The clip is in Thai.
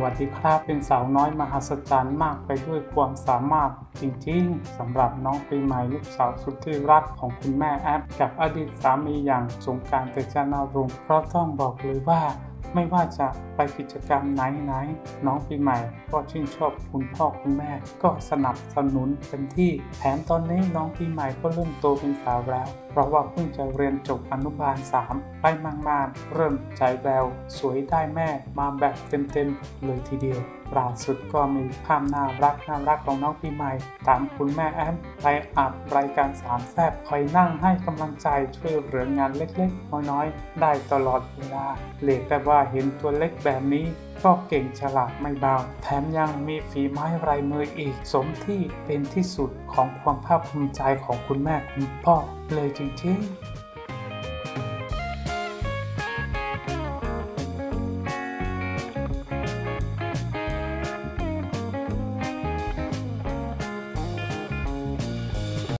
วัสดีครับเป็นสาวน้อยมหัศจรรย์มากไปด้วยความสามารถจริงๆสำหรับน้องปีใหม่ลูกสาวสุดที่รักของคุณแม่แอปกับอดีตสามีอย่างสงการเตชะนารงเพราะต้องบอกเลยว่า ไม่ว่าจะไปกิจกรรมไหนๆน้องปีใหม่ก็ชื่นชอบคุณพ่อคุณแม่ ก็สนับสนุนเต็มที่แถมตอนนี้น้องปีใหม่ก็เริ่มโตเป็นสาวแล้ว เพราะว่าเพิ่งจะเรียนจบอนุบาล 3 ไปมากๆ เริ่มใจแววสวยได้แม่มาแบบเต็มๆเลยทีเดียวล่าสุดก็มีภาพน่ารักน่ารักของน้องปีใหม่ ตามคุณแม่แอมไปอัดรายการสามแซบคอยนั่งให้กำลังใจช่วยเหลืองานเล็กๆ น้อยๆ ได้ตลอดเวลาเรียกได้ว่าเห็นตัวเล็กแบบนี้ก็เก่งฉลาดไม่เบา แถมยังมีฝีไม้ลายมืออีก สมที่เป็นที่สุดของความภาคภูมิใจของคุณแม่คุณพ่อเลยจริงๆ